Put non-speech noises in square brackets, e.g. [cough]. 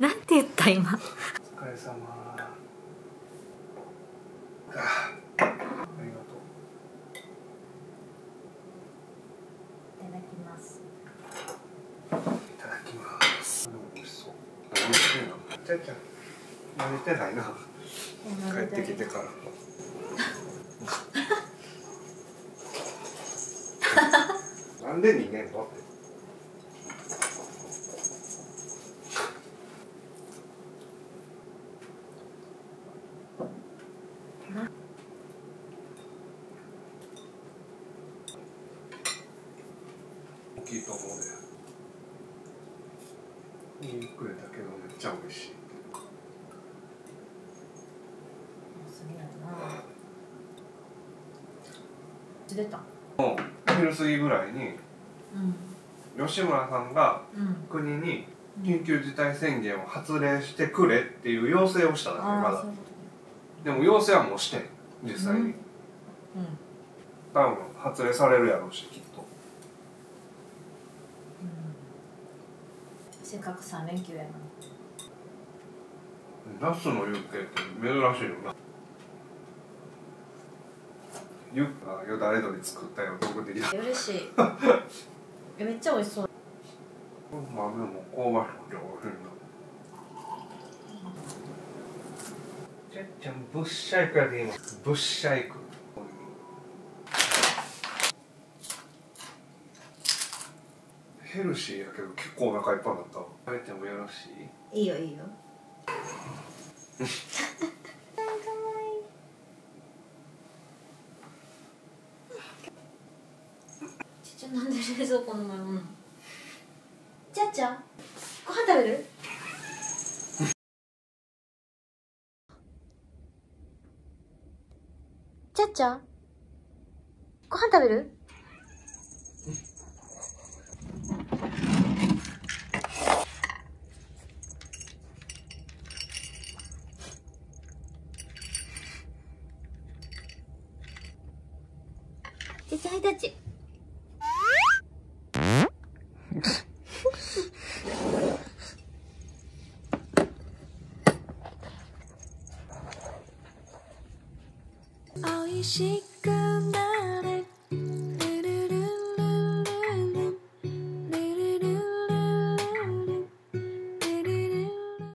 なんて言った今？お疲れ様。ああありがとう。いただきます。いただきます。美味しそう。何してんの？ちゃちゃ慣れてないな。帰ってきてから [laughs] なんで逃げんのってきいと思うでゆっくりだけどめっちゃ美味しい出たもう昼過ぎぐらいにうん。吉村さんがうん。国に緊急事態宣言を発令してくれっていう要請をしただけまだ。でも要請はもうしてん実際に、うん。とね多分発令されるやろうしきっとうん、せっかく3連休やなナスのユッケって珍しいよな。ユッケがよだれ鶏作ったよ僕的に嬉しい。[laughs] えめっちゃ美味しそう。豆も香ばしくて美味しいな。ちゃっちゃんブッシャイクやで今。ブッシャイクルシーやけど結構お腹いっぱいになったわ。食べてもよろしい？いいよいいよ。ちっちゃなんで冷蔵庫の前うんちゃっちゃご飯食べる？ちゃっちゃご飯食べるちっちゃハイタッチ美味しくなれ